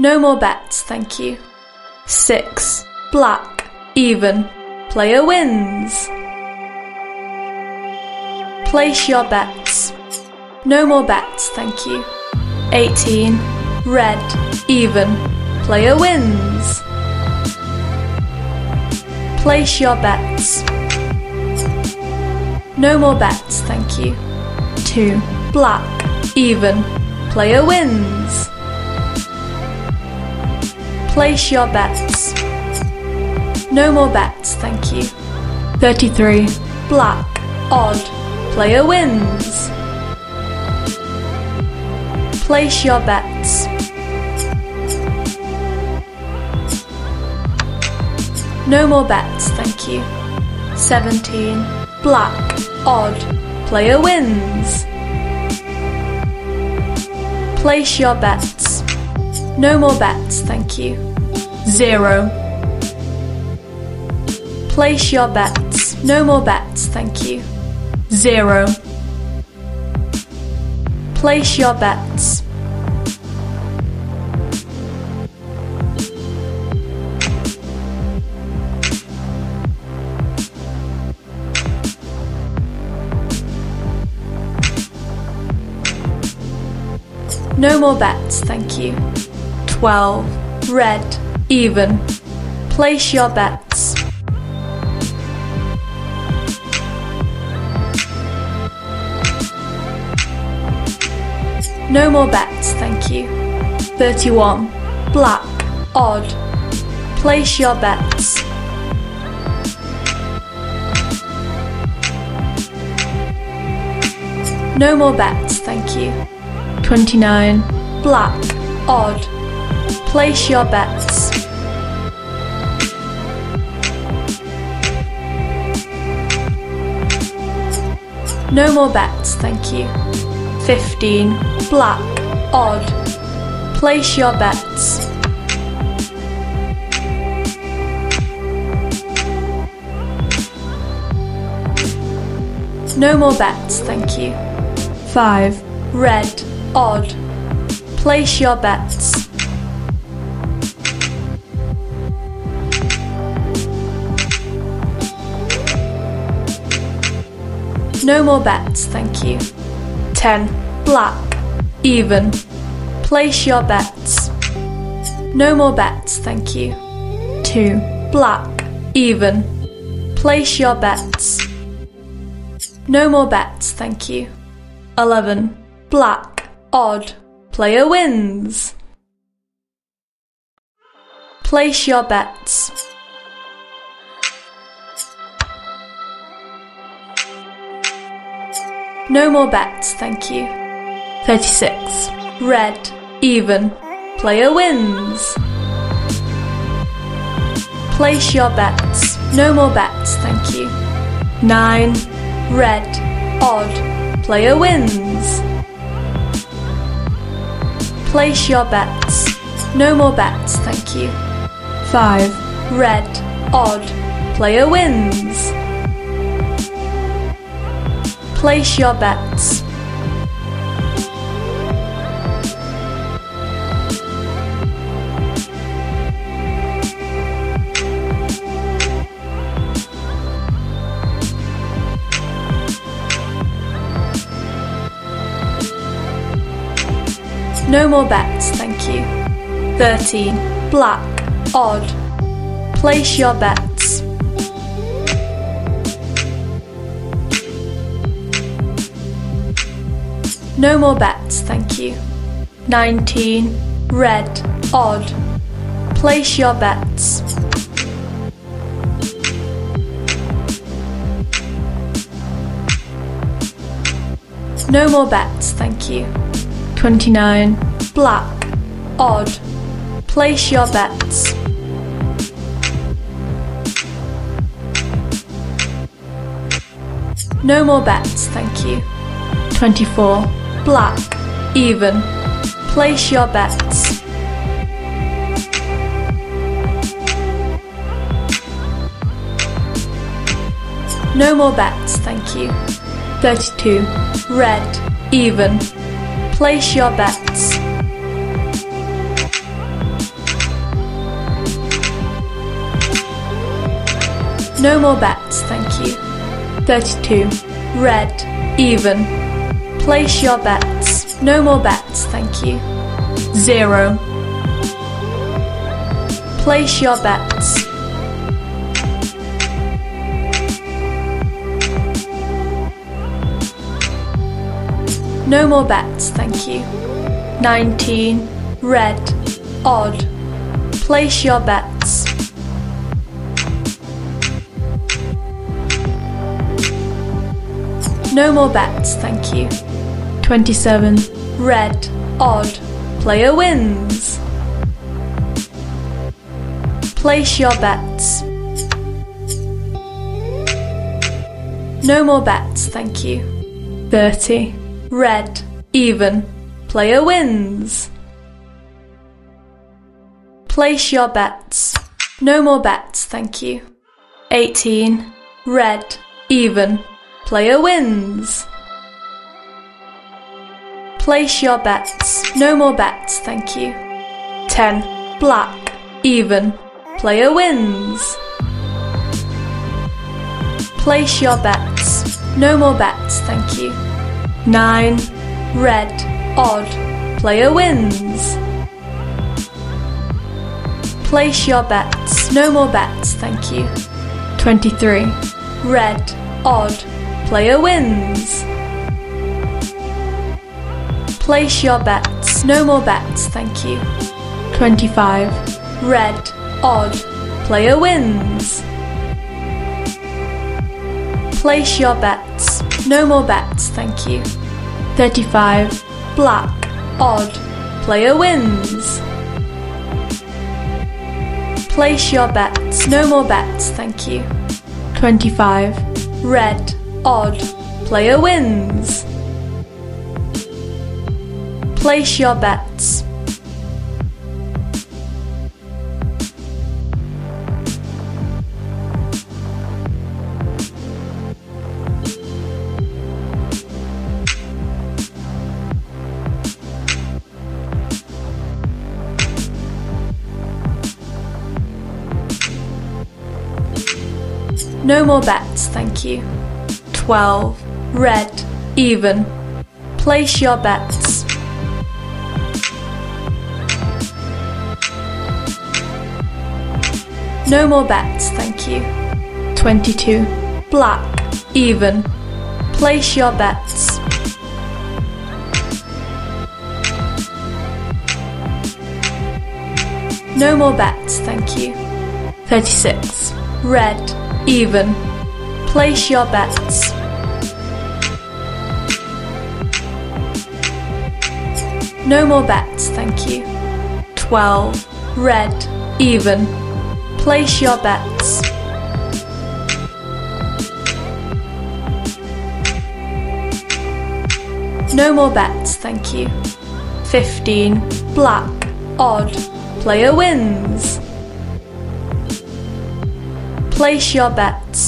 No more bets, thank you. 6. Black. Even. Player wins. Place your bets. No more bets, thank you. 18. Red. Even. Player wins. Place your bets. No more bets, thank you. 2. Black. Even. Player wins. Place your bets. No more bets, thank you. 33. Black. Odd. Player wins. Place your bets. No more bets, thank you. 17. Black. Odd. Player wins. Place your bets. No more bets, thank you. 0. Place your bets. No more bets, thank you. 0. Place your bets. No more bets, thank you. 12. Red. Even. Place your bets. No more bets, thank you. 31. Black. Odd. Place your bets. No more bets, thank you. 29. Black. Odd. Place your bets. No more bets, thank you. 15. Black. Odd. Place your bets. No more bets, thank you. 5. Red. Odd. Place your bets. No more bets, thank you. 10. Black. Even. Place your bets. No more bets, thank you. 2. Black. Even. Place your bets. No more bets, thank you. 11. Black. Odd. Player wins. Place your bets. No more bets, thank you. 36. Red. Even. Player wins. Place your bets. No more bets, thank you. 9. Red. Odd. Player wins. Place your bets. No more bets, thank you. 5. Red. Odd. Player wins. Place your bets. No more bets, thank you. 13. Black. Odd. Place your bets. No more bets, thank you. 19. Red. Odd. Place your bets. No more bets, thank you. 29. Black. Odd. Place your bets. No more bets, thank you. 24 black, even. Place your bets. No more bets, thank you. 32. Red, even. Place your bets. No more bets, thank you. 32. Red, even. Place your bets. No more bets, thank you. 0. Place your bets. No more bets, thank you. 19. Red. Odd. Place your bets. No more bets, thank you. 27. Red. Odd. Player wins. Place your bets. No more bets, thank you. 30. Red. Even. Player wins. Place your bets. No more bets, thank you. 18. Red. Even. Player wins. Place your bets. No more bets, thank you. 10. Black. Even. Player wins. Place your bets. No more bets, thank you. 9. Red. Odd. Player wins. Place your bets. No more bets, thank you. 23. Red. Odd. Player wins. Place your bets. No more bets, thank you. 25. Red. Odd. Player wins. Place your bets. No more bets, thank you. 35. Black. Odd. Player wins. Place your bets. No more bets, thank you. 25. Red. Odd. Player wins. Place your bets. No more bets, thank you. 12. Red. Even. Place your bets. No more bets, thank you. 22. Black. Even. Place your bets. No more bets, thank you. 36. Red. Even. Place your bets. No more bets, thank you. 12. Red. Even. Place your bets. No more bets, thank you. 15. Black. Odd. Player wins. Place your bets.